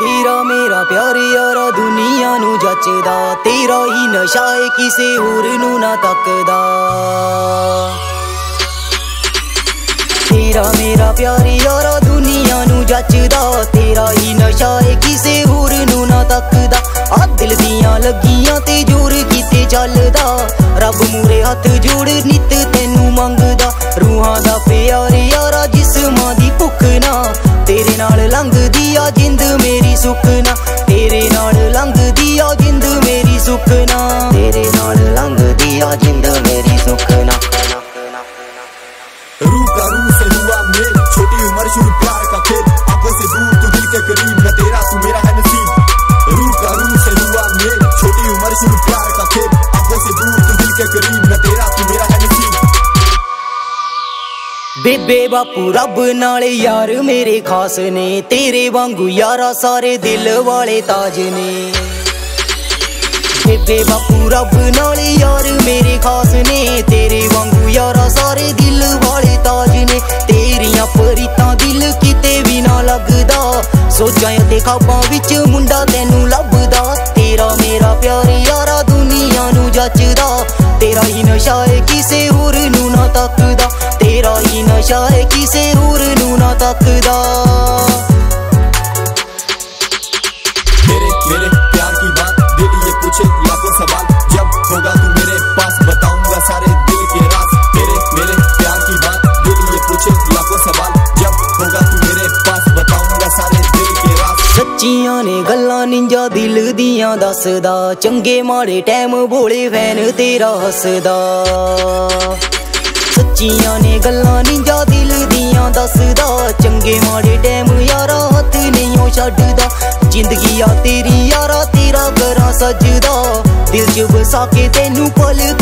ਤੇਰਾ ਮੇਰਾ ਪਿਆਰ ਯਾਰਾ ਦੁਨੀਆ ਨੂੰ ਜੱਚਦਾ, ਤੇਰਾ ਹੀ ਨਸ਼ਾ ਏ ਕਿਸੇ ਹੋਰ ਨੂੰ ਨਾ ਤੱਕਦਾ। ਤੇਰਾ ਮੇਰਾ ਪਿਆਰ ਯਾਰਾ ਦੁਨੀਆ ਨੂੰ ਜੱਚਦਾ, ਤੇਰਾ ਹੀ ਨਸ਼ਾ ਏ ਕਿਸੇ ਹੋਰ ਨੂੰ ਨਾ ਤੱਕਦਾ। ਆ ਦਿਲ ਦੀਆਂ ਲੱਗੀਆਂ ਤੇ ਜੋਰ ਕੀਤੇ ਚੱਲਦਾ, ਰੱਬ ਮੂਰੇ ਹੱਥ ਜੋੜ ਨਿਤ ਬੇਬੇ ਬਾਪੂ, ਰੱਬ ਨਾਲ ਯਾਰ ਮੇਰੇ ਖਾਸ ਨੇ। ਤੇਰੇ ਵਾਂਗੂ ਯਾਰਾ ਸਾਰੇ ਦਿਲ ਵਾਲੇ ਤਾਜ ਨੇ। ਬੇਬੇ ਬਾਪੂ, ਰੱਬ ਨਾਲੇ ਯਾਰ ਮੇਰੇ ਖਾਸ ਨੇ। ਤੇਰੇ ਵਾਂਗੂ ਯਾਰਾ ਸਾਰੇ ਦਿਲ ਵਾਲੇ ਤਾਜ ਨੇ। ਤੇਰੀਆਂ ਪਰੀਤਾਂ ਦਿਲ ਕਿਤੇ ਵੀ ਨਾ ਲੱਗਦਾ। ਸੋਚਾਂ ਤੇ ਖਾਬਾਂ ਵਿੱਚ ਮੁੰਡਾ ਤੈਨੂੰ ਨਸ਼ਾ ਏ ਕਿਸੇ ਹੋਰ ਨੂੰ ਨਾ ਤੱਕਦਾ। ਤੇਰਾ ਹੀ ਨਸ਼ਾ ਏ ਕਿਸੇ ਹੋਰ ਨੂੰ ਨਾ ਤੱਕਦਾ। ਸੱਚੀਆਂ ਨੇ, ਗੱਲਾਂ ਨਿੰਜਾ ਦਿਲ ਦੀਆਂ ਦੱਸਦਾ। ਚੰਗੇ ਮਾੜੇ ਟਾਈਮ ਬੋਲੇ ਫੈਨ ਤੇਰਾ ਹੱਸਦਾ। ਸੱਚੀਆਂ ਨੇ ਗੱਲਾਂ ਨਿੰਜਾ ਦਿਲ ਦੀਆਂ ਦੱਸਦਾ। ਚੰਗੇ ਮਾੜੇ ਟਾਈਮ ਯਾਰਾ ਹੱਥ ਨਹੀਂ ਉਹ ਛੱਡਦਾ। ਜ਼ਿੰਦਗੀ ਆ ਤੇਰੀ ਯਾਰਾ ਤੇਰਾ ਕਰਾਂ ਸਜਦਾ। ਦਿਲ 'ਚ ਵਸਾ ਕੇ ਤੈਨੂੰ ਪਲ